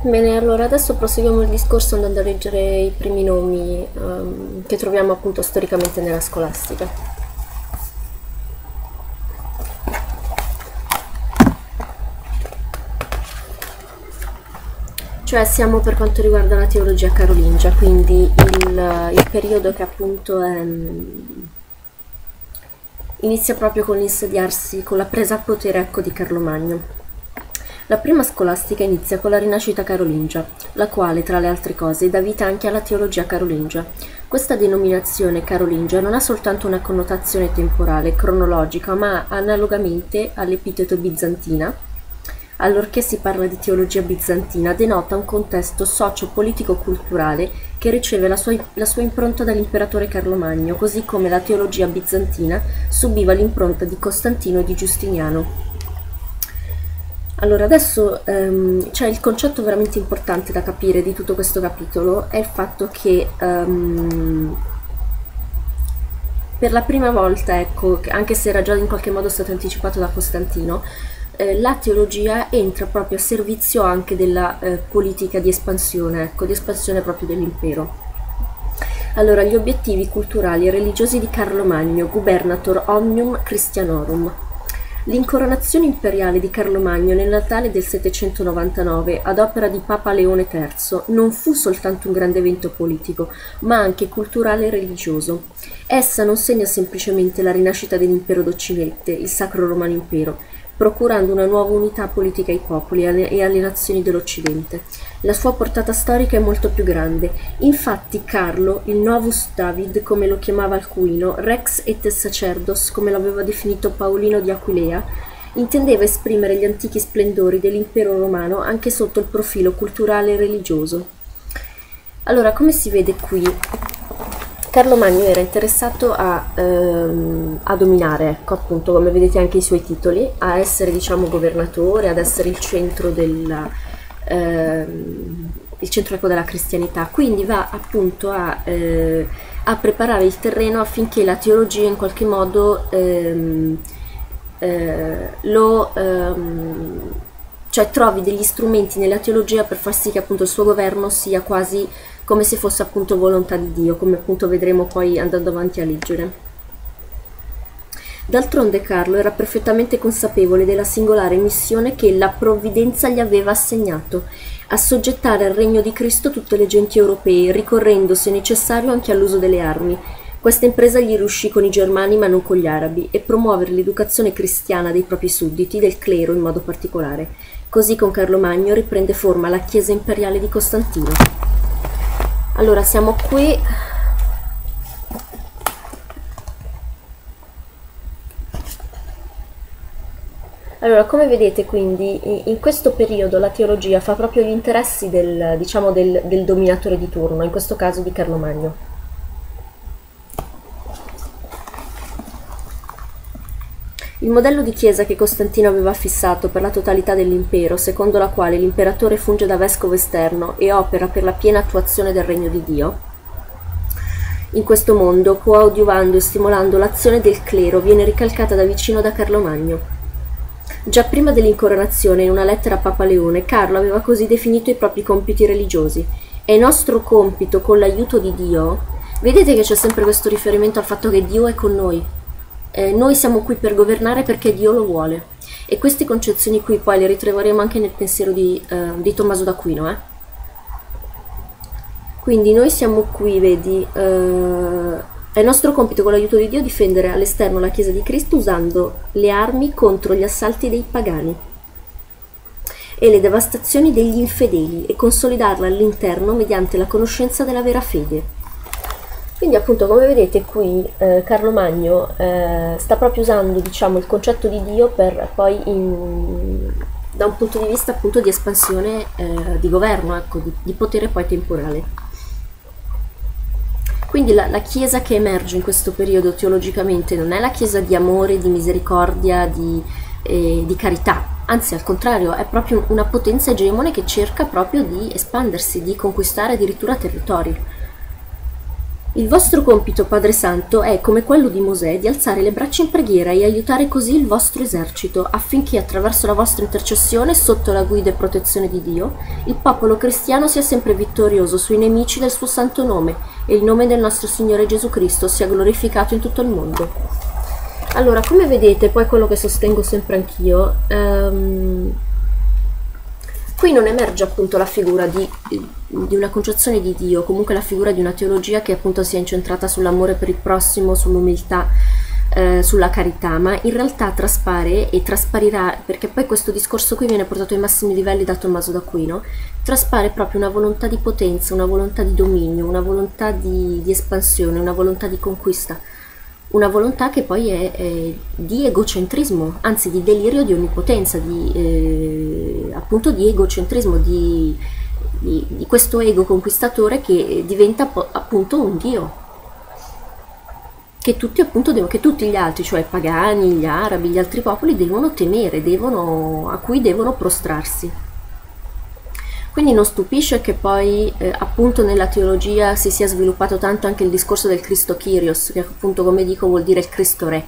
Bene, allora adesso proseguiamo il discorso andando a leggere i primi nomi ehm, che troviamo appunto storicamente nella scolastica. Cioè siamo per quanto riguarda la teologia carolingia, quindi il, il periodo che appunto è, inizia proprio con l'insediarsi, con la presa a potere ecco, di Carlo Magno. La prima scolastica inizia con la rinascita carolingia, la quale, tra le altre cose, dà vita anche alla teologia carolingia. Questa denominazione carolingia non ha soltanto una connotazione temporale, cronologica, ma analogamente all'epiteto bizantina, allorché si parla di teologia bizantina, denota un contesto socio-politico-culturale che riceve la sua, la sua impronta dall'imperatore Carlo Magno, così come la teologia bizantina subiva l'impronta di Costantino e di Giustiniano. Allora, adesso um, c'è il concetto veramente importante da capire di tutto questo capitolo, è il fatto che um, per la prima volta, ecco, anche se era già in qualche modo stato anticipato da Costantino, eh, la teologia entra proprio a servizio anche della eh, politica di espansione, ecco, di espansione proprio dell'impero. Allora, gli obiettivi culturali e religiosi di Carlo Magno, Gubernator Omnium Christianorum, L'incoronazione imperiale di Carlo Magno nel Natale del 799 ad opera di Papa Leone III non fu soltanto un grande evento politico, ma anche culturale e religioso. Essa non segna semplicemente la rinascita dell'impero d'Occidente, il Sacro Romano Impero, procurando una nuova unità politica ai popoli e alle nazioni dell'Occidente. La sua portata storica è molto più grande. Infatti Carlo, il Novus David, come lo chiamava Alcuino, Rex et Sacerdos, come l'aveva definito Paolino di Aquilea, intendeva esprimere gli antichi splendori dell'impero romano anche sotto il profilo culturale e religioso. Allora, come si vede qui, Carlo Magno era interessato a, ehm, a, dominare, ecco appunto come vedete anche i suoi titoli, a essere diciamo governatore, ad essere il centro della, ehm, il centro ecco, della cristianità, quindi va appunto a, eh, a, preparare il terreno affinché la teologia in qualche modo ehm, eh, lo ehm, cioè trovi degli strumenti nella teologia per far sì che appunto il suo governo sia quasi come se fosse appunto volontà di Dio, come appunto vedremo poi andando avanti a leggere. D'altronde Carlo era perfettamente consapevole della singolare missione che la provvidenza gli aveva assegnato, assoggettare al regno di Cristo tutte le genti europee, ricorrendo se necessario anche all'uso delle armi. Questa impresa gli riuscì con i germani ma non con gli arabi, e promuovere l'educazione cristiana dei propri sudditi, del clero in modo particolare. Così con Carlo Magno riprende forma la Chiesa imperiale di Costantino. Allora, siamo qui. Allora, come vedete quindi, in questo periodo la teologia fa proprio gli interessi del, diciamo, del, del dominatore di turno, in questo caso di Carlo Magno. Il modello di chiesa che Costantino aveva fissato per la totalità dell'impero, secondo la quale l'imperatore funge da vescovo esterno e opera per la piena attuazione del regno di Dio, in questo mondo, coadiuvando e stimolando l'azione del clero, viene ricalcata da vicino da Carlo Magno. Già prima dell'incoronazione, in una lettera a Papa Leone, Carlo aveva così definito i propri compiti religiosi. È nostro compito, con l'aiuto di Dio, vedete che c'è sempre questo riferimento al fatto che Dio è con noi, eh, noi siamo qui per governare perché Dio lo vuole. E queste concezioni qui poi le ritroveremo anche nel pensiero di, eh, di Tommaso d'Aquino. Eh? Quindi noi siamo qui, vedi, eh, è nostro compito con l'aiuto di Dio difendere all'esterno la Chiesa di Cristo usando le armi contro gli assalti dei pagani e le devastazioni degli infedeli e consolidarla all'interno mediante la conoscenza della vera fede. Quindi appunto come vedete qui eh, Carlo Magno eh, sta proprio usando diciamo, il concetto di Dio per poi in, da un punto di vista appunto di espansione eh, di governo, ecco, di, di, potere poi temporale. Quindi la, la, Chiesa che emerge in questo periodo teologicamente non è la Chiesa di amore, di misericordia, di, eh, di carità, anzi al contrario è proprio una potenza egemone che cerca proprio di espandersi, di conquistare addirittura territori Il vostro compito, Padre Santo, è, come quello di Mosè, di alzare le braccia in preghiera e aiutare così il vostro esercito, affinché attraverso la vostra intercessione, sotto la guida e protezione di Dio, il popolo cristiano sia sempre vittorioso sui nemici del suo santo nome e il nome del nostro Signore Gesù Cristo sia glorificato in tutto il mondo. Allora, come vedete, poi quello che sostengo sempre anch'io, um, Qui non emerge appunto la figura di, di, una concezione di Dio, comunque la figura di una teologia che appunto sia incentrata sull'amore per il prossimo, sull'umiltà, eh, sulla carità, ma in realtà traspare e trasparirà, perché poi questo discorso qui viene portato ai massimi livelli da Tommaso d'Aquino, traspare proprio una volontà di potenza, una volontà di dominio, una volontà di, di espansione, una volontà di conquista. Una volontà che poi è, è, di egocentrismo, anzi di delirio di onnipotenza, di, eh, appunto di egocentrismo, di, di, di, questo ego conquistatore che diventa appunto un dio. Che tutti, appunto, devono, che tutti gli altri, cioè i pagani, gli arabi, gli altri popoli, devono temere, devono, a cui devono prostrarsi. Quindi non stupisce che poi eh, appunto nella teologia si sia sviluppato tanto anche il discorso del Cristo Kyrios, che appunto come dico vuol dire il Cristo Re,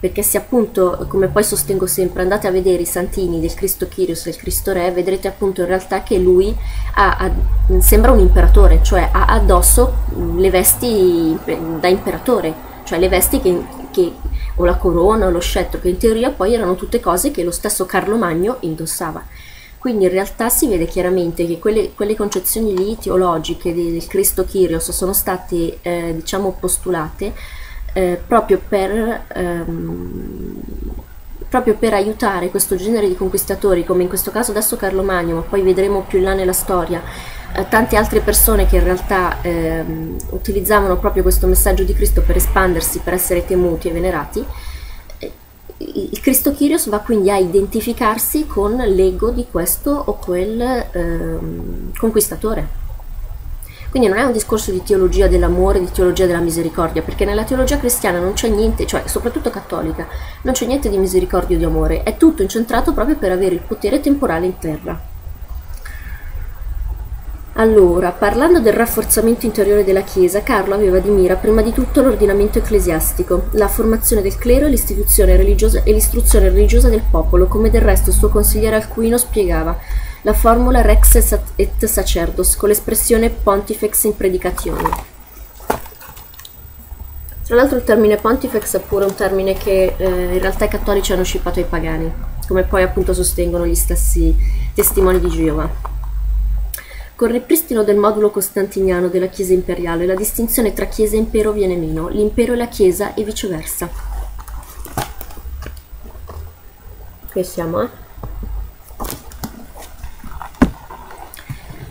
perché se appunto, come poi sostengo sempre, andate a vedere i santini del Cristo Kyrios del Cristo Re, vedrete appunto in realtà che lui ha, ha, sembra un imperatore, cioè ha addosso le vesti da imperatore, cioè le vesti che, che o la corona o lo scettro, che in teoria poi erano tutte cose che lo stesso Carlo Magno indossava. Quindi in realtà si vede chiaramente che quelle, quelle concezioni lì teologiche del Cristo Kyrios sono state eh, diciamo postulate eh, proprio, per, ehm, proprio per aiutare questo genere di conquistatori, come in questo caso adesso Carlo Magno, ma poi vedremo più in là nella storia, eh, tante altre persone che in realtà ehm, utilizzavano proprio questo messaggio di Cristo per espandersi, per essere temuti e venerati il Cristo Kyrios va quindi a identificarsi con l'ego di questo o quel ehm, conquistatore. Quindi non è un discorso di teologia dell'amore, di teologia della misericordia, perché nella teologia cristiana non c'è niente, cioè soprattutto cattolica, non c'è niente di misericordia o di amore, è tutto incentrato proprio per avere il potere temporale in terra. Allora, parlando del rafforzamento interiore della Chiesa, Carlo aveva di mira prima di tutto l'ordinamento ecclesiastico, la formazione del clero e l'istruzione religiosa, religiosa del popolo, come del resto il suo consigliere Alcuino spiegava, la formula rex et sacerdos, con l'espressione pontifex in predicazione. Tra l'altro il termine pontifex è pure un termine che eh, in realtà i cattolici hanno scippato ai pagani, come poi appunto sostengono gli stessi testimoni di Geova. Col ripristino del modulo costantiniano della Chiesa imperiale, la distinzione tra Chiesa e Impero viene meno, l'impero e la Chiesa e viceversa. Qui siamo, eh?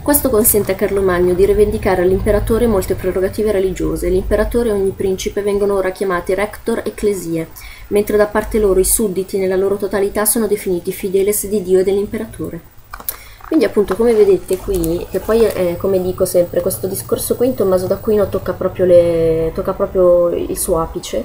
Questo consente a Carlo Magno di rivendicare all'imperatore molte prerogative religiose. L'imperatore e ogni principe vengono ora chiamati rector ecclesie, mentre da parte loro i sudditi nella loro totalità sono definiti fideles di Dio e dell'imperatore. Quindi appunto come vedete qui, che poi è, come dico sempre, questo discorso qui in Tommaso d'Aquino tocca proprio, le, tocca proprio il suo apice,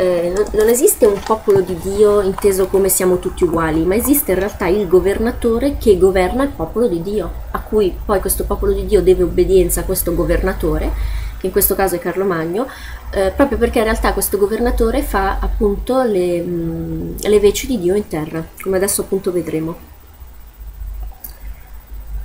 eh, non, esiste un popolo di Dio inteso come siamo tutti uguali, ma esiste in realtà il governatore che governa il popolo di Dio, a cui poi questo popolo di Dio deve obbedienza a questo governatore, che in questo caso è Carlo Magno, eh, proprio perché in realtà questo governatore fa appunto le, mh, le veci di Dio in terra, come adesso appunto vedremo.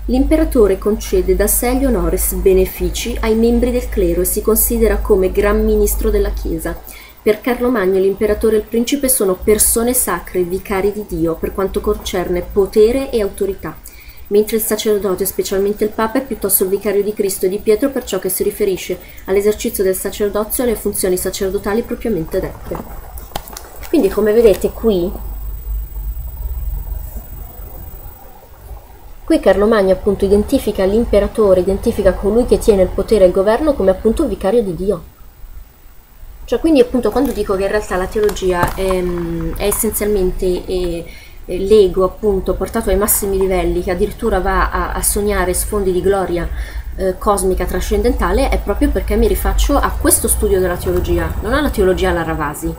L'imperatore concede da sé gli honores benefici ai membri del clero e si considera come gran ministro della Chiesa. Per Carlo Magno l'imperatore e il principe sono persone sacre, vicari di Dio, per quanto concerne potere e autorità, mentre il sacerdote, specialmente il Papa, è piuttosto il vicario di Cristo e di Pietro per ciò che si riferisce all'esercizio del sacerdozio e alle funzioni sacerdotali propriamente dette. Quindi come vedete qui Qui Carlo Magno appunto identifica l'imperatore, identifica colui che tiene il potere e il governo come appunto il vicario di Dio. Cioè quindi appunto quando dico che in realtà la teologia è, è essenzialmente è, è l'ego appunto portato ai massimi livelli, che addirittura va a, a sognare sfondi di gloria eh, cosmica trascendentale, è proprio perché mi rifaccio a questo studio della teologia, non alla teologia alla Ravasi.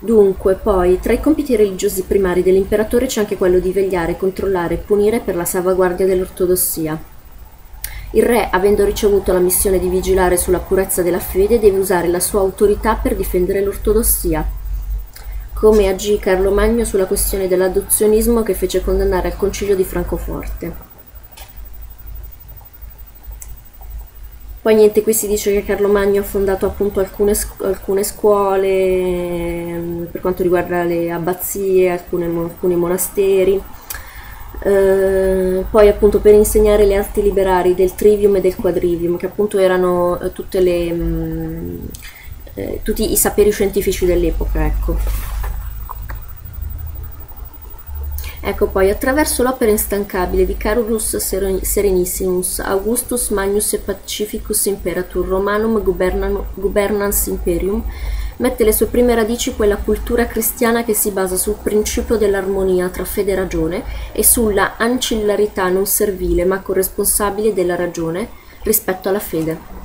Dunque, poi, tra i compiti religiosi primari dell'imperatore c'è anche quello di vegliare, controllare e punire per la salvaguardia dell'ortodossia. Il re, avendo ricevuto la missione di vigilare sulla purezza della fede, deve usare la sua autorità per difendere l'ortodossia. Come agì Carlo Magno sulla questione dell'adozionismo che fece condannare al concilio di Francoforte. Poi niente, qui si dice che Carlo Magno ha fondato appunto alcune, alcune scuole ehm, per quanto riguarda le abbazie, alcune, alcuni monasteri. Eh, poi appunto per insegnare le arti liberari del trivium e del quadrivium, che appunto erano eh, le, mh, mm, eh, tutti i saperi scientifici dell'epoca, ecco. Ecco poi, attraverso l'opera instancabile di Carolus Serenissimus, Augustus Magnus Pacificus Imperator Romanum Gubernans Imperium, mette le sue prime radici quella cultura cristiana che si basa sul principio dell'armonia tra fede e ragione e sulla ancillarità non servile ma corresponsabile della ragione rispetto alla fede.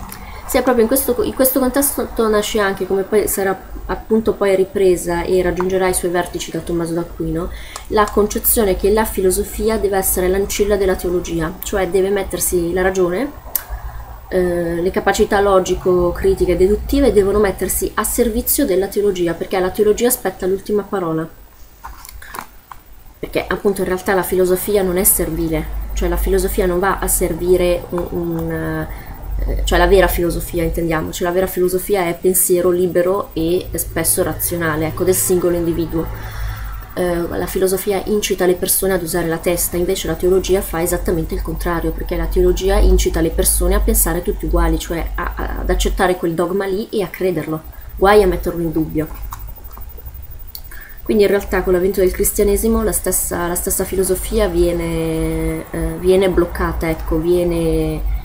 Sì, proprio in questo, in questo contesto nasce anche, come poi sarà appunto poi ripresa e raggiungerà i suoi vertici da Tommaso d'Aquino, la concezione che la filosofia deve essere l'ancilla della teologia, cioè deve mettersi la ragione, eh, le capacità logico-critiche deduttive devono mettersi a servizio della teologia, perché la teologia aspetta l'ultima parola. Perché appunto in realtà la filosofia non è servile, cioè la filosofia non va a servire un, un eh, cioè la vera filosofia, intendiamoci, la vera filosofia è pensiero libero e spesso razionale, ecco, del singolo individuo. Eh, la filosofia incita le persone ad usare la testa, invece la teologia fa esattamente il contrario, perché la teologia incita le persone a pensare tutti uguali, cioè a, a, ad accettare quel dogma lì e a crederlo, guai a metterlo in dubbio. Quindi in realtà con l'avvento del cristianesimo la stessa, la stessa filosofia viene, eh, viene bloccata, ecco, viene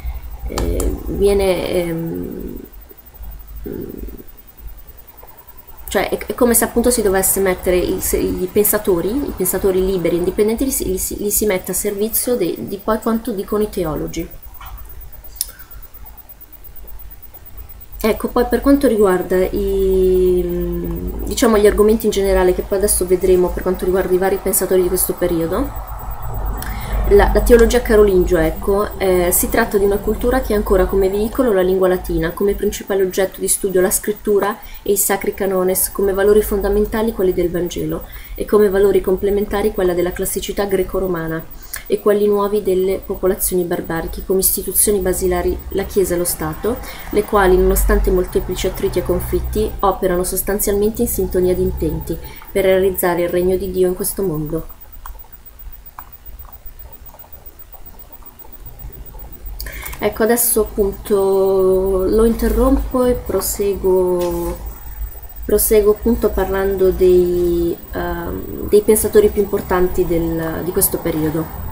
eh, viene ehm, cioè è, è, come se appunto si dovesse mettere i, pensatori, i pensatori liberi, indipendenti, li, li, li si mette a servizio de, di poi quanto dicono i teologi. Ecco, poi per quanto riguarda i, diciamo, gli argomenti in generale, che poi adesso vedremo per quanto riguarda i vari pensatori di questo periodo, la, la teologia carolingio, ecco, eh, si tratta di una cultura che ha ancora come veicolo la lingua latina, come principale oggetto di studio la scrittura e i sacri canones, come valori fondamentali quelli del Vangelo e come valori complementari quella della classicità greco-romana e quelli nuovi delle popolazioni barbariche come istituzioni basilari la Chiesa e lo Stato, le quali, nonostante molteplici attriti e conflitti, operano sostanzialmente in sintonia di intenti per realizzare il regno di Dio in questo mondo. Ecco, adesso appunto lo interrompo e proseguo, proseguo appunto parlando dei, uh, dei pensatori più importanti del, di questo periodo.